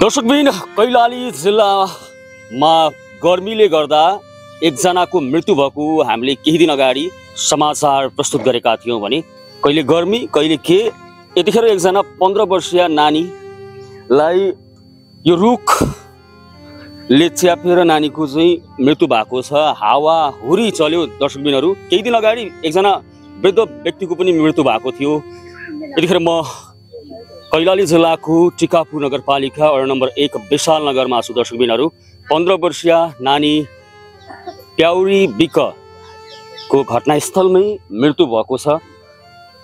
दर्शकबिन कैलाली जिल्लामा गर्मीले गर्दा एकजनाको मृत्यु भएको हामीले केही दिन अगाडि समाचार प्रस्तुत गरेका थियौँ भने कहिले गर्मी कहिले के यतिखेर एकजना पन्ध्र वर्षीय नानीलाई यो रुखले च्यापेर नानीको चाहिँ मृत्यु भएको छ हावा हुरी चल्यो दर्शकबिनहरू। केही दिन अगाडि एकजना वृद्ध व्यक्तिको पनि मृत्यु भएको थियो। यतिखेर म कैलाली जिल्लाको टिकापुर नगरपालिका वडा नम्बर एक विशाल नगरमा छु दर्शकबिनहरू पन्ध्र वर्षीय नानी प्याउरी बिकको घटनास्थलमै मृत्यु भएको छ।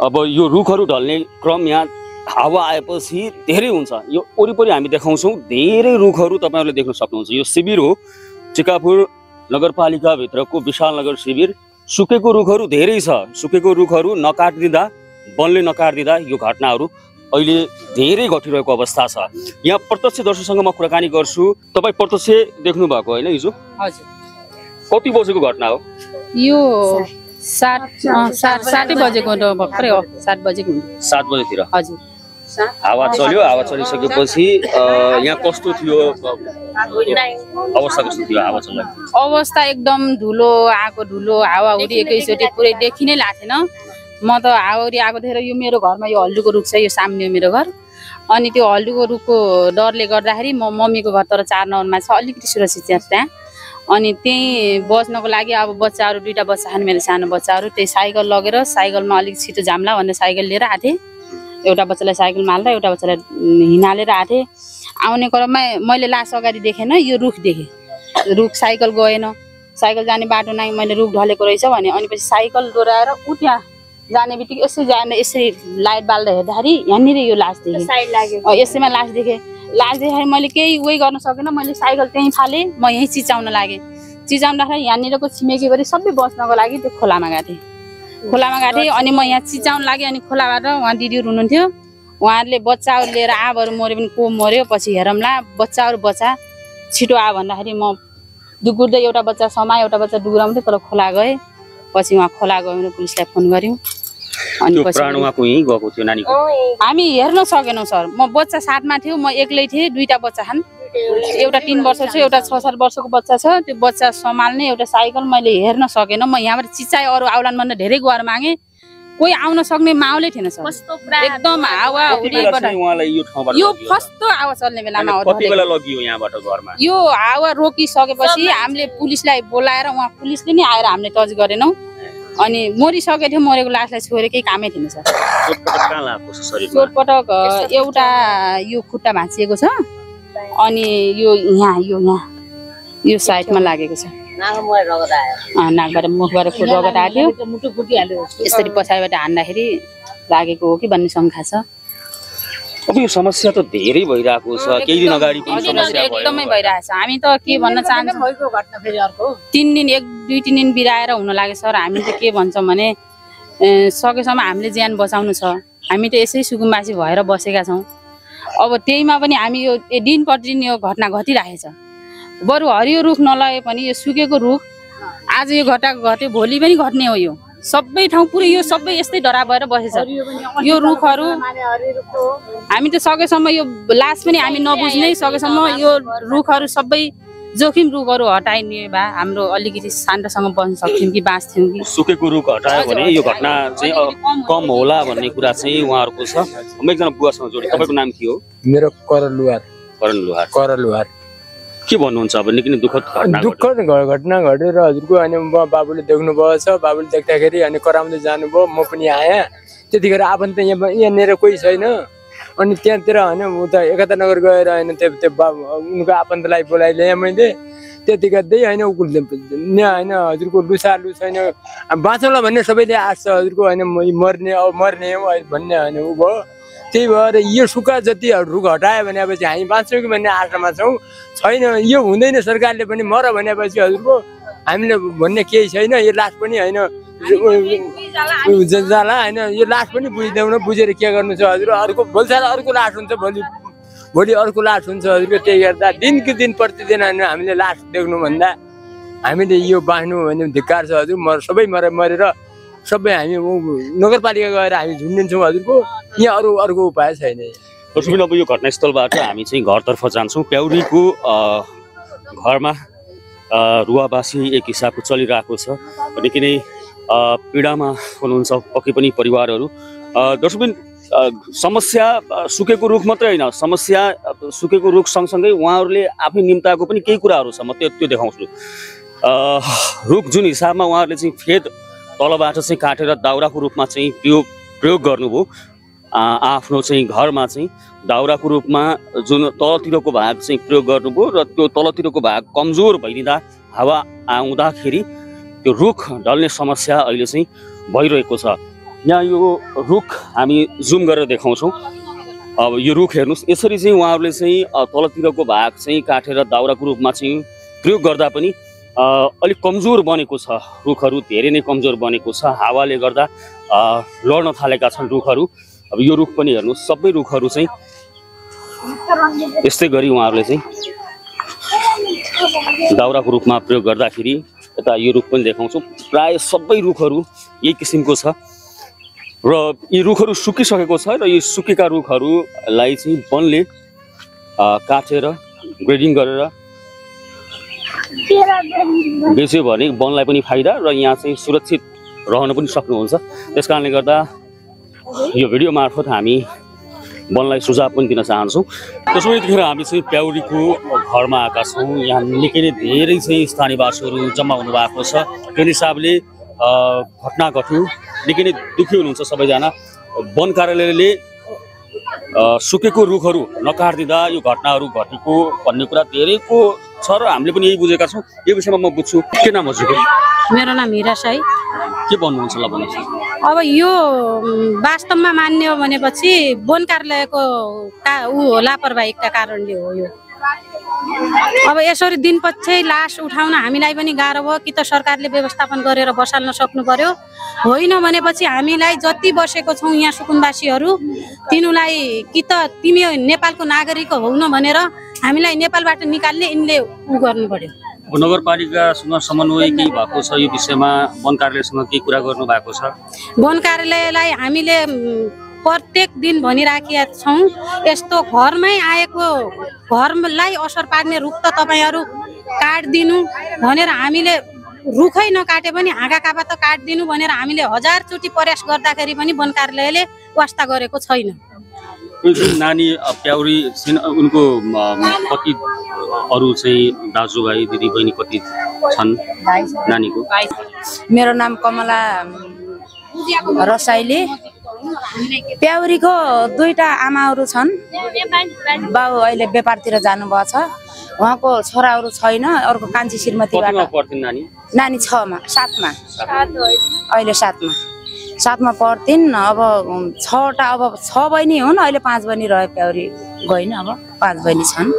अब यो रुखहरू ढल्ने क्रम यहाँ हावा आएपछि धेरै हुन्छ। यो वरिपरि हामी देखाउँछौँ धेरै रुखहरू तपाईँहरूले देख्न सक्नुहुन्छ। यो शिविर हो टिकापुर नगरपालिकाभित्रको विशाल नगर शिविर। सुकेको रुखहरू धेरै छ। सुकेको रुखहरू नकाटिदिँदा वनले नकाटिदिँदा यो घटनाहरू अहिले धेरै घटिरहेको अवस्था छ। यहाँ प्रत्यक्ष दर्शकसँग म कुराकानी गर्छु। तपाईँ प्रत्यक्ष देख्नु भएको होइन हिजो? कति बजेको घटना हो? यो सात बजेको हो भर्खरै हो। सात बजेको सात बजेतिर? हजुर। हावा चल्यो। हावा चलिसकेपछि यहाँ कस्तो थियो? अवस्था कस्तो थियो हावा चल्दा अवस्था एकदम धुलो आएको धुलो हावाहुरी एकैचोटि पुरै देखि नै लाग्थेन म त हावाहुरी आएको देखेर यो मेरो घरमा यो हल्दुको रुख छ यो सामने मेरो घर। अनि त्यो हल्दुको रुखको डरले गर्दाखेरि म मम्मीको घर तर चार नम्बरमा छ अलिकति सुरक्षित छ त्यहाँ। अनि त्यहीँ बस्नको लागि अब बच्चाहरू दुइटा बच्चा छन् मेरो सानो बच्चाहरू त्यही साइकल लगेर साइकलमा अलिक छिटो जाम्ला भनेर साइकल लिएर आएको थिएँ। एउटा बच्चालाई साइकलमा हाल्दा एउटा बच्चालाई हिँडालेर आएको थिएँ। आउने क्रममा मैले लास अगाडि देखेन यो रुख देखेँ। रुख साइकल गएन साइकल जाने बाटो नै मैले रुख ढलेको रहेछ भने अनि पछि साइकल डोराएर ऊ त्यहाँ जाने बित्तिकै यसो जाने यसरी लाइट बाल्दा हेर्दाखेरि यहाँनिर यो लास देखेँ। अँ, यसैमा लास देखेँ। लास देख्दाखेरि मैले केही उयो गर्न सकेन। मैले साइकल त्यहीँ फालेँ म यहीँ चिचाउन लागेँ। चिचाउँदाखेरि यहाँनिरको छिमेकीभरि सबै बस्नको लागि त्यो खोलामा गएको थिएँ। खोलामा गएको थिएँ अनि म यहाँ चिचाउन लागेँ अनि खोलाबाट उहाँ दिदीहरू हुनुहुन्थ्यो। उहाँहरूले बच्चाहरू लिएर आँपहरू मऱ्यो भने को मऱ्यो पछि हेरौँला बच्चाहरू बच्चा छिटो आ भन्दाखेरि म दुगुर्दै एउटा बच्चा समायो एउटा बच्चा डुग्राउँदै तर खोला गएँ। पछि उहाँ खोला गयो भने पुलिसलाई फोन गऱ्यौँ। अनि गएको थियो नानीको। हामी हेर्न सकेनौँ सर। म बच्चा साथमा थियो म एक्लै थिएँ दुईटा बच्चा छन्। एउटा तिन वर्ष छ एउटा छ सात वर्षको बच्चा छ। त्यो बच्चा सम्हाल्ने एउटा साइकल मैले हेर्न सकेन। म यहाँबाट चिचाएँ अरू आउलान् भनेर धेरै गुहार मागेँ। कोही आउन सक्ने माहौलै थिएन सर। एकदम हावा यो ठाउँबाट यो लगियो? फस्तो हावा चल्ने बेलामा अनि हो कति बेला लगियो यहाँबाट घरमा? यो हावा रोकिसकेपछि हामीले पुलिसलाई बोलाएर उहाँ पुलिसले नै आएर हामीले टच गरेनौँ। अनि मरिसकेको थियो मरेको लासलाई छोडेर केही कामै थिएन सर। चोटपटक एउटा यो खुट्टा भाँचिएको छ अनि यो यहाँ यो यहाँ यो साइडमा लागेको छ। नाकबाट मुखबाट फुट रगत आएको यसरी पछाडिबाट हान्दाखेरि लागेको हो कि भन्ने शङ्का छ। अब यो समस्या त धेरै भइरहेको छ। केही दिन अगाडि एकदमै भइरहेछ हामी त के भन्न चाहन्छौँ? तिन दिन एक दुई तिन दिन बिराएर हुन लाग्यो सर। हामी त के भन्छौँ भने सकेसम्म हामीले ज्यान बचाउनु छ। हामी त यसै सुकुम्बासी भएर बसेका छौँ। अब त्यहीमा पनि हामी यो ए, दिन प्रतिदिन यो घटना घटिरहेछ। बरु हरियो रुख नलगे पनि यो सुकेको रुख आज यो घटा घट्यो भोलि पनि घट्ने हो यो। सबै ठाउँ पुरै यो सबै यस्तै डरा भएर बसेछ। यो रुखहरू हामी त सकेसम्म यो लास पनि हामी नबुझ्नै सकेसम्म यो रुखहरू सबै जोखिम रुखहरू हटाइने भए हाम्रो अलिकति शान्तसँग बस्न सक्थ्यौँ कि बाँच्थ्यौँ कि। सुकेको रुख हटायो भने यो घटना चाहिँ कम होला भन्ने कुरा चाहिँ उहाँहरूको छ। म एकजना बुवासँग जोडेँ। तपाईँको नाम के हो? मेरो करलुहार करण लोहार। करलुहार के भन्नुहुन्छ अब निकै नै दुःखद घटना दुःख घ- घटना घटेर हजुरको अनि म बाबुले देख्नुभएको छ बाबुले देख्दाखेरि अनि कराउँदै जानुभयो म पनि आएँ। त्यतिखेर आफन्त यहाँ यहाँनिर कोही छैन। अनि त्यहाँतिर होइन म त एकता नगर गएर होइन त्यो त्यो बा उनको आफन्तलाई बोलाइ ल्याएँ मैले। त्यति गर्दै होइन यहाँ होइन हजुरको लुसा लु छैन। अब बाँचौँला भन्ने सबैले आश छ हजुरको होइन मर्ने अब मर्ने हो भन्ने होइन ऊ भयो। त्यही भएर यो सुक्खा जति रुख हटायो भनेपछि हामी बाँच्छौँ कि भन्ने आशामा छौँ। छैन यो हुँदैन सरकारले पनि मर भनेपछि हजुरको हामीले भन्ने केही छैन यो लास पनि होइन। जाला होइन यो लास पनि बुझिदेऊ बुझेर के गर्नु छ हजुर? अर्को भोलिसाल अर्को लास हुन्छ भोलि भोलि अर्को लास हुन्छ हजुरको त्यही गर्दा दिनको दिन प्रतिदिन होइन हामीले लास देख्नुभन्दा हामीले यो बाँच्नु भने धिक्कार छ हजुर। मर सबै मर मरेर सबै हामी नगरपालिका गएर हामी झुन्डिन्छौँ हजुरको। यहाँ अरू अर्को उपाय छैन। दर्शकबिन अब यो घटनास्थलबाट हामी चाहिँ घरतर्फ जान्छौँ। प्याउरीको घरमा रुवाबासी एक हिसाबको चलिरहेको छ। निकै नै पीडामा हुनुहुन्छ पक्कै पनि परिवारहरू। दर्शकबिन समस्या सुकेको रुख मात्रै होइन। समस्या सुकेको रुख सँगसँगै उहाँहरूले आफै निम्ताएको पनि केही कुराहरू छ। म त्यो त्यो देखाउँछु। रुख जुन हिसाबमा उहाँहरूले चाहिँ फेद तलबाट चाहिँ काटेर दाउराको रूपमा चाहिँ प्रयोग प्रयोग गर्नुभयो। आफ्नो चाहिँ घरमा चाहिँ दाउराको रूपमा जुन तलतिरको भाग चाहिँ प्रयोग गर्नुभयो र त्यो तलतिरको भाग कमजोर भइदिँदा हावा आउँदाखेरि त्यो रुख ढल्ने समस्या अहिले चाहिँ भइरहेको छ। यहाँ यो रुख हामी जुम गरेर देखाउँछौँ। अब यो रुख हेर्नुहोस् यसरी चाहिँ उहाँहरूले चाहिँ तलतिरको भाग चाहिँ काटेर दाउराको रूपमा चाहिँ प्रयोग गर्दा पनि अलिक कमजोर बनेको छ रुखहरू धेरै नै कमजोर बनेको छ। हावाले गर्दा लड्न थालेका छन् रुखहरू। अब यो रुख पनि हेर्नुहोस् सबै रुखहरू चाहिँ यस्तै गरी उहाँहरूले चाहिँ दाउराको रूपमा प्रयोग गर्दाखेरि यता यो रुख पनि देखाउँछौँ। प्राय सबै रुखहरू यही किसिमको छ। र यी रुखहरू सुकिसकेको छ र यी सुकेका रुखहरूलाई चाहिँ वनले काटेर ग्रेडिङ गरेर बेच्यो भने वनलाई पनि फाइदा र यहाँ चाहिँ सुरक्षित रहन पनि सक्नुहुन्छ। त्यस कारणले गर्दा यो भिडियो मार्फत हामी वनलाई सुझाव पनि दिन चाहन्छौँ। त्यसो यतिखेर हामी चाहिँ प्याउरीको घरमा आएका छौँ। यहाँ निकै नै धेरै चाहिँ स्थानीयवासीहरू जम्मा हुनुभएको छ। त्यो हिसाबले घटना घट्यो। निकै नै दुःखी हुनुहुन्छ सबैजना। वन कार्यालयले सुकेको रुखहरू नकाटिदिँदा यो घटनाहरू घटेको भन्ने कुरा धेरैको छ र हामीले पनि यही बुझेका छौँ। यो विषयमा म बुझ्छु। के नाम हजुरको मेरो नाम हिरा साई। के भन्नुहुन्छ ल भन्नुहोस्। अब यो वास्तवमा मान्ने हो भनेपछि वन कार्यालयको का ऊ लापरवाहीका कारणले हो यो। अब यसरी दिन पछि लास उठाउन हामीलाई पनि गाह्रो भयो। कि त सरकारले व्यवस्थापन गरेर बसाल्न सक्नु पर्यो। होइन भनेपछि हामीलाई जति बसेको छौँ यहाँ सुकुम्बासीहरू तिनीलाई कि त तिमी नेपालको नागरिक हौ न भनेर हामीलाई नेपालबाट निकाल्ने यिनले ऊ गर्नु पर्यो। नगरपालिकासँग समन्वय केही भएको छ यो विषयमा वन कार्यालयसँग केही कुरा गर्नु भएको छ? वन कार्यालयलाई हामीले प्रत्येक दिन भनिराखेका छौँ यस्तो घरमै आएको घरलाई असर पार्ने रुख त तपाईँहरू काटिदिनु भनेर हामीले रुखै नकाटे पनि हाँगा काबा त काटिदिनु भनेर हामीले हजारचोटि प्रयास गर्दाखेरि पनि वन कार्यालयले वास्ता गरेको छैन। नानी प्याउरी उनको कति अरू चाहिँ दाजुभाइ दिदीबहिनी कति छन् नानीको? मेरो नाम कमला रसाइली। प्याउरीको दुईटा आमाहरू छन्। बाउ अहिले व्यापारतिर जानुभएको छ। उहाँको छोराहरू छैन अर्को कान्छी श्रीमतीबाट। पढ्थिन् नानी? छमा सातमा। अहिले सातमा। सातमा पढ्थिन् अब छवटा अब छ बहिनी हुन् अहिले पाँच बहिनी रह्यो प्याउरी गइन अब पाँच बहिनी छन्।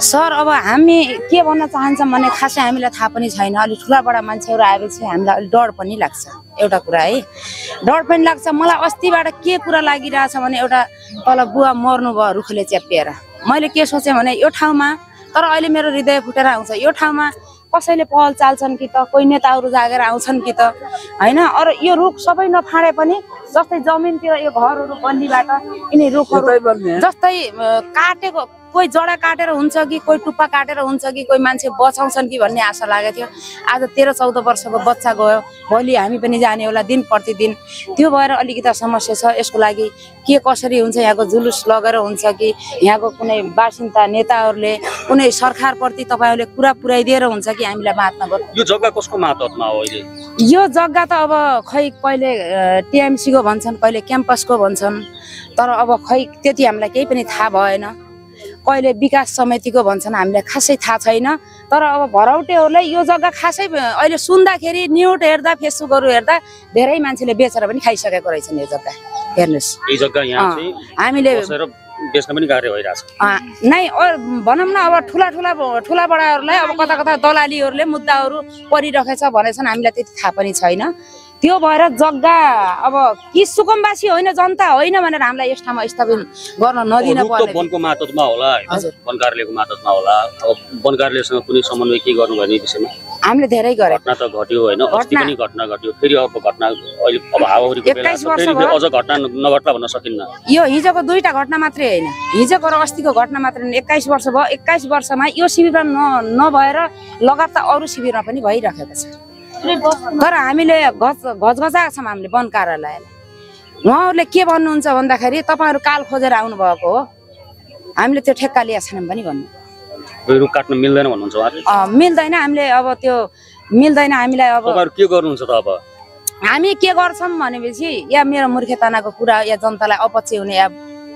सर अब हामी के भन्न चाहन्छौँ भने खासै हामीलाई थाहा पनि छैन। अलिक ठुला बडा मान्छेहरू आएपछि हामीलाई अलिक डर पनि लाग्छ। एउटा कुरा है। डर पनि लाग्छ। मलाई अस्तिबाट के कुरा लागिरहेछ भने एउटा तल बुवा मर्नु भयो रुखले च्यापिएर मैले के सोचेँ भने यो ठाउँमा तर अहिले मेरो हृदय फुटेर आउँछ। यो ठाउँमा कसैले पहल चाल्छन् कि त? कोही नेताहरू जागेर आउँछन् कि त? होइन? अरू यो रुख सबै नफाँडे पनि जस्तै जमिनतिर यो घरहरू बन्नीबाट यिनी रुखहरू जस्तै काटेको कोही जडा काटेर हुन्छ कि कोही टुप्पा काटेर हुन्छ कि कोही मान्छे बचाउँछन् कि भन्ने आशा लागेको थियो। आज तेह्र चौध वर्षको बच्चा गयो। भोलि हामी पनि जाने होला दिन प्रतिदिन। त्यो भएर अलिकति समस्या छ। यसको लागि के कसरी हुन्छ यहाँको जुलुस लगेर हुन्छ कि यहाँको कुनै बासिन्दा नेताहरूले कुनै सरकारप्रति तपाईँहरूले कुरा पुर्याइदिएर हुन्छ कि हामीलाई गर्नु। यो जग्गा कसको मातहतमा हो अहिले? यो जग्गा त अब खै कहिले टिएमसीको भन्छन् कहिले क्याम्पसको भन्छन्। तर अब खै त्यति हामीलाई केही पनि थाहा भएन। कहिले विकास समितिको भन्छन् हामीलाई खासै थाहा छैन। तर अब भरौटेहरूलाई यो जग्गा खासै अहिले सुन्दाखेरि न्युट हेर्दा फेसबुकहरू हेर्दा धेरै मान्छेले बेचेर पनि खाइसकेको रहेछन् यो जग्गा। हेर्नुहोस्। हामीले नै भनौँ न अब ठुला ठुला ठुला बडाहरूलाई अब कता कता दलालीहरूले मुद्दाहरू परिरहेछ भनेछन् हामीलाई त्यति थाहा पनि छैन। त्यो भएर जग्गा अब कि सुकुम्बासी होइन जनता होइन भनेर हामीलाई यस ठाउँमा स्थापन गर्न नदिन वनको मातहतमा होला। वन कार्यालयको मातहतमा होला। अब वन कार्यालयसँग कुनै समन्वय के गर्नु गर्ने विषयमा? हामीले धेरै गरे। घटना त घट्यो होइन अस्ति पनि घटना घट्यो। फेरि अब घटना अहिले अब हावाहुरीको बेला छ, 21 वर्ष फेरि भयो। अझ घटना नघट्ला भन्न सकिन्न। यो हिजोको दुईटा घटना मात्रै होइन। हिजोको र अस्तिको घटना मात्रै होइन। एक्काइस वर्ष भयो। एक्काइस वर्षमा यो शिविरमा न नभएर लगातार अरू शिविरमा पनि भइरहेको छ। तर हामीले घच घचघचाएको छौँ हामीले वन कार्यालयलाई। उहाँहरूले के भन्नुहुन्छ भन्दाखेरि तपाईँहरू काल खोजेर आउनुभएको हो। हामीले त्यो ठेक्का लिएको छैनौँ पनि भन्नु। रुख काट्न मिल्दैन भन्नुहुन्छ मिल्दैन। हामीले अब त्यो मिल्दैन। हामीलाई अब तपाईँहरू के गर्नुहुन्छ त अब? हामी के गर्छौँ भनेपछि या मेरो मूर्खेतनाको कुरा या जनतालाई अपच्य हुने या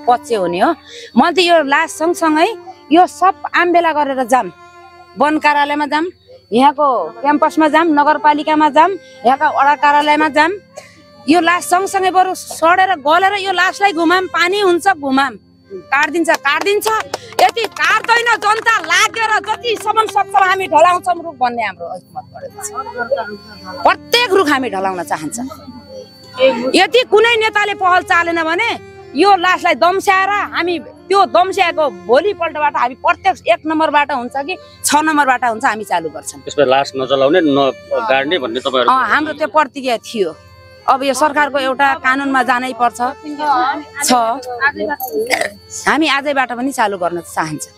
पच्य हुने हो। मैले त यो लास्ट सँगसँगै यो सब आम्बेला गरेर जाम। वन कार्यालयमा जाम। यहाँको क्याम्पसमा जाम नगरपालिकामा जाम यहाँका वडा कार्यालयमा जाम। यो लास सँगसँगै बरु सडेर गलेर यो लासलाई घुमाम पानी हुन्छ घुमाम। काटिदिन्छ काटिदिन्छ। यति काट्दैन जनता लागेर जतिसम्म सक्छौँ हामी ढलाउँछौँ रुख भन्ने हाम्रो प्रत्येक रुख हामी ढलाउन चाहन्छ। यदि कुनै नेताले पहल चालेन भने यो लासलाई दम्स्याएर हामी त्यो दम्स्याएको भोलिपल्टबाट हामी प्रत्येक एक नम्बरबाट हुन्छ कि छ नम्बरबाट हुन्छ हामी चालु गर्छौँ। हाम्रो त्यो प्रतिज्ञा थियो। अब यो सरकारको एउटा कानुनमा जानै पर्छ। छ। हामी आजैबाट पनि चालु गर्न चाहन्छ।